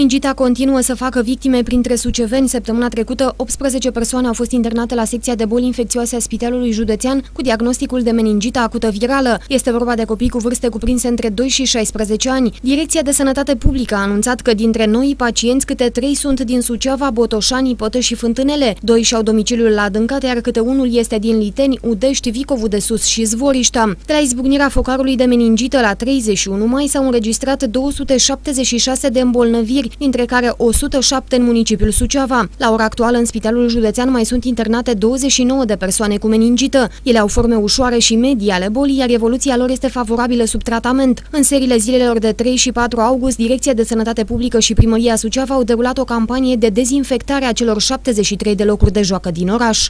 Ingita continuă să facă victime printre suceveni. Săptămâna trecută, 18 persoane au fost internate la secția de boli infecțioase a Spitalului Județean cu diagnosticul de meningită acută virală. Este vorba de copii cu vârste cuprinse între 2 și 16 ani. Direcția de Sănătate Publică a anunțat că dintre noi pacienți câte 3 sunt din Suceava, Botoșani, Pătă și Fântânele. Doi și-au domiciliul la Adâncat, iar câte unul este din Liteni, Udești, Vicovu de Sus și Zvorișta. De la izbucnirea focarului de meningită la 31 mai s-au înregistrat 276 de îmbolnăviri dintre care 107 în municipiul Suceava. La ora actuală, în Spitalul Județean mai sunt internate 29 de persoane cu meningită. Ele au forme ușoare și medii ale bolii, iar evoluția lor este favorabilă sub tratament. În seriile zilelor de 3 și 4 august, Direcția de Sănătate Publică și Primăria Suceava au derulat o campanie de dezinfectare a celor 73 de locuri de joacă din oraș.